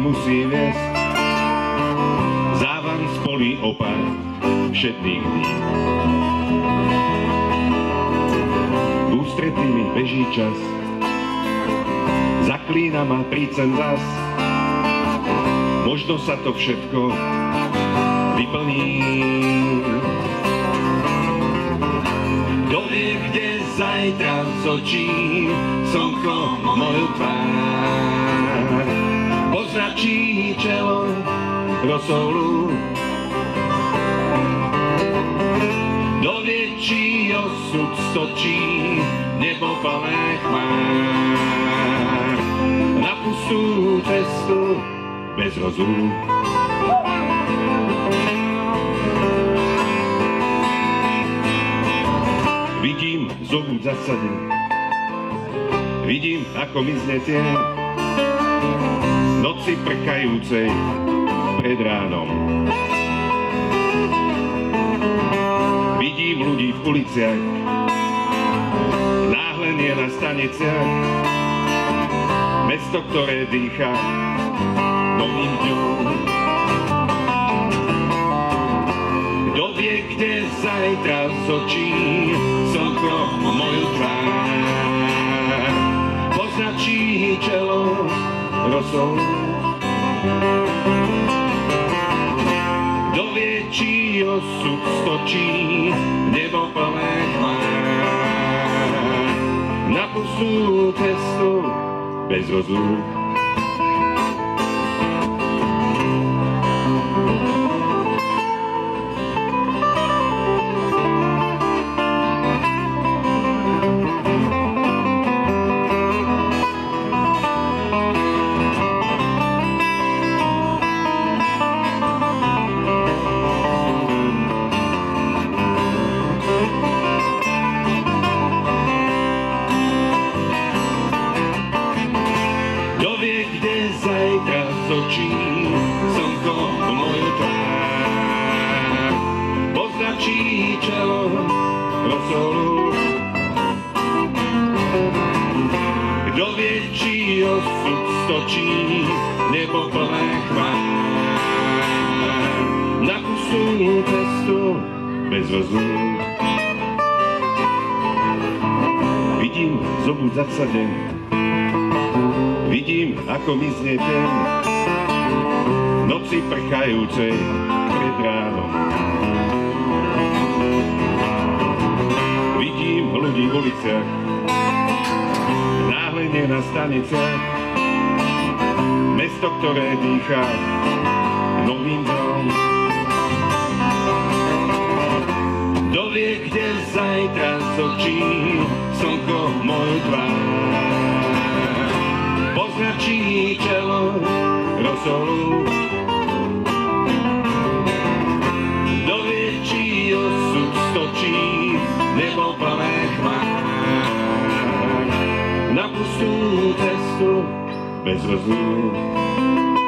musí viesť. Závan spolí opár všetných dní. Ústretný mi beží čas, zaklína ma prícem zas. Možno sa to všetko vyplní. Kto vie, kde zajtra zočí slnko moju tvár. Kto vie, či osud stočí nebo chmár. Na pustú cestu bez rozumu. Vidím zobu zasade, vidím, ako mizne tieň noci prkajúcej pred ránom. Vidím ľudí v uliciach, náhlenie na staniciach, mesto, ktoré dýcha novým dňom. Kto vie, kde zajtra zočí slnko moju tvár. Poznačí čelo rosou. Osud stočí nebo plné chmár. Na pustú cestu bez rozlúk. Zočí slnko moju tvár. Poznačí čelo rosolu. Kto vie, či osud stočí nebo plné chvár. Na pustú cestu bez rozlúk. Vidím zobud zasaden, Vidím, ako mizne deň v noci prchajúcej pred ránom. Vidím ľudí v uliciach, náhlenie na staniciach, mesto, ktoré dýcha novým dňom. Kto vie, kde zajtra zočí čelo rosolu. Vie, či osud stočí nebo plné chmár. Na pustú cestu bez rozlúk.